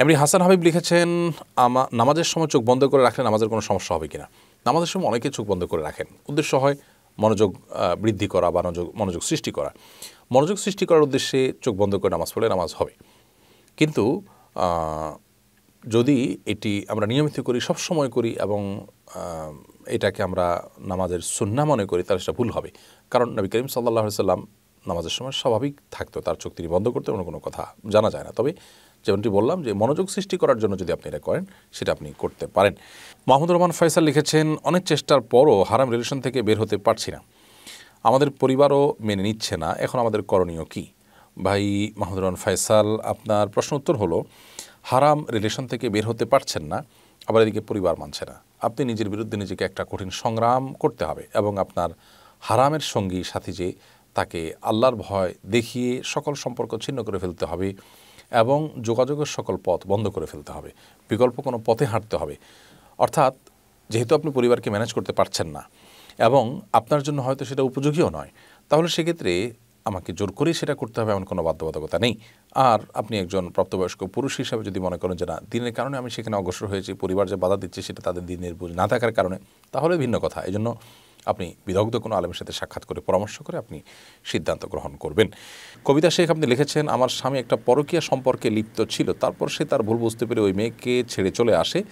এমনি হাসান হাবিব লিখেছেন, আমা নামাজের সময় চোখ বন্ধ করে রাখলে নামাজের কোনো সমস্যা হবে কিনা? নামাজের সময় অনেকে চোখ বন্ধ করে রাখেন। উদ্দেশ্য হয় মনোযোগ বৃদ্ধি করা বা মনোযোগ মনোযোগ সৃষ্টি করা। মনোযোগ সৃষ্টি করার উদ্দেশ্যে চোখ বন্ধ করে নামাজ পড়লে নামাজ হবে। কিন্তু যদি এটি আমরা নিয়মিত করি, সব সময় করি এবং এটাকে আমরা নামাজের সুন্না মনে করি, তাহলে সেটা ভুল হবে। কারণ নবী করিম সাল্লাহ সাল্লাম নামাজের সময় স্বাভাবিক থাকতো, তার চোখ তিনি বন্ধ করতে অন্য কোনো কথা জানা যায় না। তবে যেমনটি বললাম যে মনোযোগ সৃষ্টি করার জন্য যদি আপনি এটা করেন, সেটা আপনি করতে পারেন। মাহমুদুর রহমান ফয়সাল লিখেছেন, অনেক চেষ্টার পরও হারাম রিলেশন থেকে বের হতে পারছি না। আমাদের পরিবারও মেনে নিচ্ছে না, এখন আমাদের করণীয় কি? ভাই মাহমুদুর রহমান ফয়সাল, আপনার প্রশ্ন উত্তর হলো, হারাম রিলেশন থেকে বের হতে পারছেন না, আবার এদিকে পরিবার মানছে না। আপনি নিজের বিরুদ্ধে নিজেকে একটা কঠিন সংগ্রাম করতে হবে এবং আপনার হারামের সঙ্গী সাথী যে, তাকে আল্লাহর ভয় দেখিয়ে সকল সম্পর্ক ছিন্ন করে ফেলতে হবে। এবং যোগাযোগের সকল পথ বন্ধ করে ফেলতে হবে। বিকল্প কোনো পথে হাঁটতে হবে। অর্থাৎ, যেহেতু আপনি পরিবারকে ম্যানেজ করতে পারছেন না এবং আপনার জন্য হয়তো সেটা উপযোগীও নয়, তাহলে সেক্ষেত্রে আমাকে জোর করেই সেটা করতে হবে এমন কোনো বাধ্যবাধকতা নেই। আর আপনি একজন প্রাপ্তবয়স্ক পুরুষ হিসাবে যদি মনে করেন যে, না, দিনের কারণে আমি সেখানে অগ্রসর হয়েছি, পরিবার যে বাধা দিচ্ছে সেটা তাদের দিনের বুঝ না থাকার কারণে, তাহলে ভিন্ন কথা। এই জন্য আপনি বিদগ্ধ কোনো আলেমের সাথে সাক্ষাৎ করে পরামর্শ করে আপনি সিদ্ধান্ত গ্রহণ করবেন। কবিতা শেখ আপনি লিখেছেন, আমার স্বামী একটা পরকীয়া সম্পর্কে লিপ্ত ছিল, তারপর সে তার ভুল বুঝতে পেরে ওই মেয়েকে ছেড়ে চলে আসে।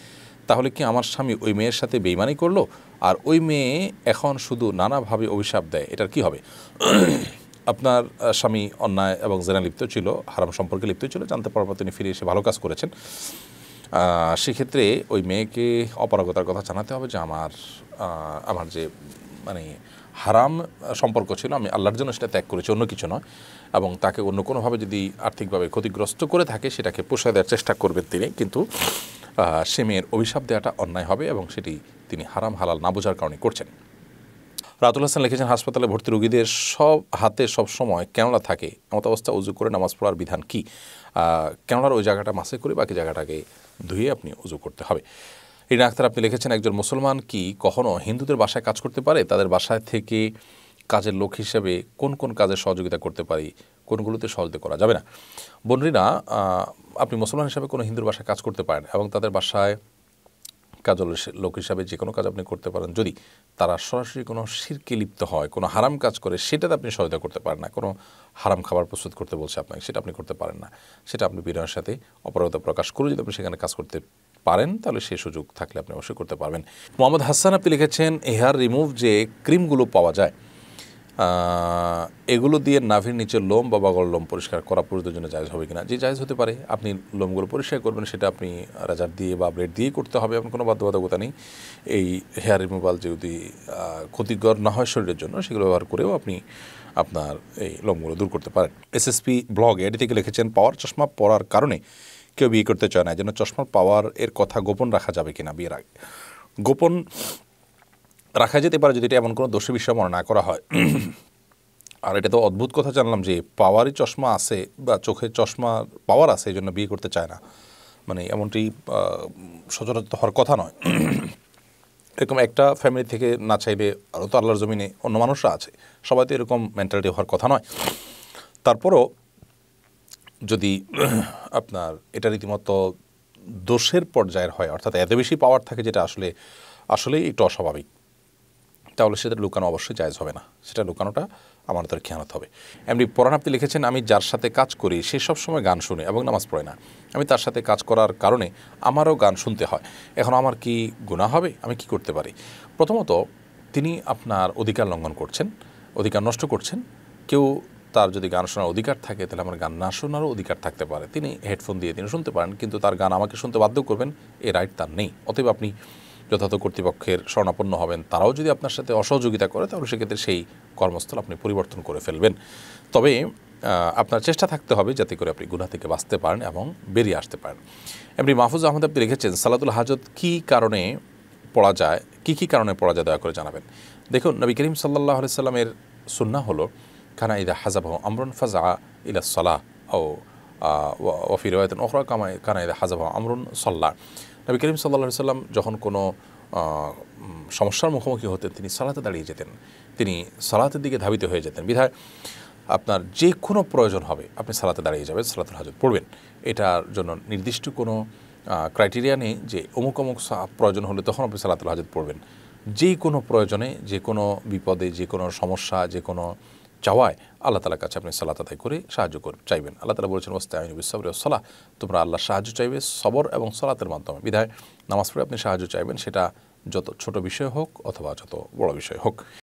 তাহলে কি আমার স্বামী ওই মেয়ের সাথে বেইমানি করল? আর ওই মেয়ে এখন শুধু নানাভাবে অভিশাপ দেয়, এটার কি হবে? আপনার স্বামী অন্যায় এবং জেনা লিপ্ত ছিল, হারাম সম্পর্কে লিপ্ত ছিল, জানতে পারার পর তিনি ফিরে এসে ভালো কাজ করেছেন। সেক্ষেত্রে ওই মেয়েকে অপারগতার কথা জানাতে হবে যে আমার আমার যে মানে হারাম সম্পর্ক ছিল, আমি আল্লাহর জন্য সেটা ত্যাগ করেছি, অন্য কিছু নয়। এবং তাকে অন্য কোনোভাবে যদি আর্থিকভাবে ক্ষতিগ্রস্ত করে থাকে, সেটাকে পোষায় দেওয়ার চেষ্টা করবেন তিনি। কিন্তু সে মেয়ের অভিশাপ দেওয়াটা অন্যায় হবে এবং সেটি তিনি হারাম, হালাল না বোঝার কারণে করছেন। রাতুল হাসান লিখেছেন, হাসপাতালে ভর্তি রোগীদের সব হাতে সব সময় ক্যানোলা থাকে। এমত অবস্থা, উজু করে নামাজ পড়ার বিধান কি? ক্যানোলার ওই জায়গাটা মাসে করে বাকি জায়গাটাকে ধুয়ে আপনি উজু করতে হবে। রিনা আক্তার আপনি লিখেছেন, একজন মুসলমান কি কখনো হিন্দুদের বাসায় কাজ করতে পারে? তাদের বাসায় থেকে কাজের লোক হিসেবে কোন কোন কাজের সহযোগিতা করতে পারি? কোনগুলোতে সহযোগিতা করা যাবে না? বোনরিনা আপনি মুসলমান হিসাবে কোনো হিন্দুর বাসায় কাজ করতে পারেন এবং তাদের বাসায় কাজল লোক হিসাবে যে কোনো কাজ আপনি করতে পারেন। যদি তারা সরাসরি কোনো শিরকে লিপ্ত হয়, কোনো হারাম কাজ করে, সেটাতে আপনি সহায়তা করতে পারেন না। কোনো হারাম খাবার প্রস্তুত করতে বলছে আপনাকে, সেটা আপনি করতে পারেন না। সেটা আপনি বিনয়ের সাথে অপরাধতা প্রকাশ করে যদি আপনি সেখানে কাজ করতে পারেন, তাহলে সেই সুযোগ থাকলে আপনি অবশ্যই করতে পারবেন। মোহাম্মদ হাসান আপনি লিখেছেন এহার রিমুভ যে ক্রিমগুলো পাওয়া যায় এগুলো দিয়ে নাভির নিচে লোম বা বাগল লোম পরিষ্কার করা পুরুষদের জন্য জায়জ হবে কিনা? যে জায়জ হতে পারে, আপনি লোমগুলো পরিষ্কার করবেন, সেটা আপনি রাজার দিয়ে বা ব্লেড দিয়ে করতে হবে, এমন কোনো বাধ্যবাধকতা নেই। এই হেয়ার রিমুভাল যদি ক্ষতিকর না হয় শরীরের জন্য, সেগুলো ব্যবহার করেও আপনি আপনার এই লোমগুলো দূর করতে পারেন। এসএসপি ব্লগ এটি থেকে লিখেছেন, পাওয়ার চশমা পরার কারণে কেউ বিয়ে করতে চায় না যেন চশমার পাওয়ার এর কথা গোপন রাখা যাবে কিনা বিয়ের আগে? গোপন রাখা যেতে পারে যদি এটা এমন কোনো দোষী বিষয় মনে না করা হয়। আর এটা তো অদ্ভুত কথা জানলাম যে পাওয়ারই চশমা আছে বা চোখে চশমা পাওয়ার আছে এই জন্য বিয়ে করতে চায় না। মানে এমনটি সচরাচর হওয়ার কথা নয়। এরকম একটা ফ্যামিলি থেকে না চাইবে আরও তো আল্লাহর জমিনে অন্য মানুষরা আছে। সবাই তো এরকম মেন্টালিটি হওয়ার কথা নয়। তারপরও যদি আপনার এটা রীতিমতো দোষের পর্যায়ের হয়, অর্থাৎ এত বেশি পাওয়ার থাকে যেটা আসলে, আসলেই একটু অস্বাভাবিক। তাহলে সেটা লুকানো অবশ্যই জায়জ হবে না। সেটা লুকানোটা আমার তার খেয়ানত হবে। এমনি পরাণ আপনি লিখেছেন, আমি যার সাথে কাজ করি, সে সব সময় গান শুনে এবং নামাজ পড়ে না। আমি তার সাথে কাজ করার কারণে আমারও গান শুনতে হয়। এখন আমার কি গুণা হবে? আমি কি করতে পারি? প্রথমত, তিনি আপনার অধিকার লঙ্ঘন করছেন, অধিকার নষ্ট করছেন। কেউ তার যদি গান শোনার অধিকার থাকে, তাহলে আমার গান না শোনারও অধিকার থাকতে পারে। তিনি হেডফোন দিয়ে তিনি শুনতে পারেন, কিন্তু তার গান আমাকে শুনতে বাধ্য করবেন, এ রাইট তার নেই। অতএব আপনি যথাযথ কর্তৃপক্ষের শরণাপন্ন হবেন, তারাও যদি আপনার সাথে অসহযোগিতা করে, তাহলে সেক্ষেত্রে সেই কর্মস্থল আপনি পরিবর্তন করে ফেলবেন। তবে আপনার চেষ্টা থাকতে হবে যাতে করে আপনি গুণা থেকে বাঁচতে পারেন এবং বেরিয়ে আসতে পারেন। এমনি মাহফুজ আহমদ, আপনি লিখেছেন সালাতুল হাজত কী কারণে পড়া যায়, কী কী কারণে পড়া যায়, দয়া করে জানাবেন। দেখুন, নবী করিম সাল্লাহ সাল্লামের সুন্না হলো খানা ইদা হাজাবাহ আমরুন ফাজা ইলা সলাহ ও ওফি রয়েতেন ওখরা কামাই কানা ইদা আমরুন সল্লাহ নবী করিম সাল্লাহ সাল্লাম যখন কোনো সমস্যার মুখোমুখি হতেন, তিনি সালাতে দাঁড়িয়ে যেতেন। তিনি সালাতের দিকে ধাবিত হয়ে যেতেন। বিধায় আপনার যে কোনো প্রয়োজন হবে, আপনি সালাতে দাঁড়িয়ে যাবেন, সালাতুল হাজত পড়বেন। এটার জন্য নির্দিষ্ট কোনো ক্রাইটেরিয়া নেই যে অমুক অমুক প্রয়োজন হলে তখন আপনি সালাতুল হাজত পড়বেন। যে কোনো প্রয়োজনে যে কোনো বিপদে যে কোনো সমস্যা যে কোনো চাওয়ায় আল্লাহ তালার কাছে আপনি সালাত আদায় করে সাহায্য কর, চাইবেন। আল্লাহ তালা বলেছেন ওস্তে আইন বিশ্বর সলাহ তোমরা আল্লাহ সাহায্য চাইবে সবর এবং সলাতের মাধ্যমে। বিধায় নামাজ পড়ে আপনি সাহায্য চাইবেন, সেটা যত ছোট বিষয় হোক অথবা যত বড় বিষয় হোক।